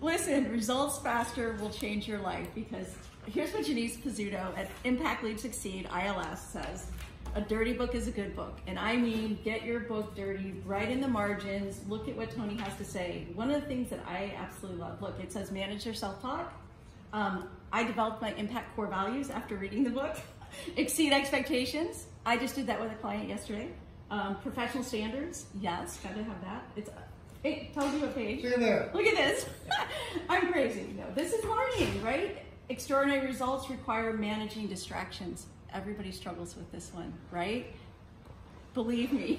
Listen, results faster will change your life because here's what Janice Pizzuto at Impact Lead Succeed ILS says. A dirty book is a good book. And I mean, get your book dirty, right in the margins, look at what Tony has to say. One of the things that I absolutely love, look, it says manage your self-talk. Um, I developed my impact core values after reading the book. Exceed expectations. I just did that with a client yesterday. Um, professional standards, yes, gotta have that. It's it tells you what page. See there. Look at this. I'm crazy. No, this is learning, right? Extraordinary results require managing distractions. Everybody struggles with this one, right? Believe me.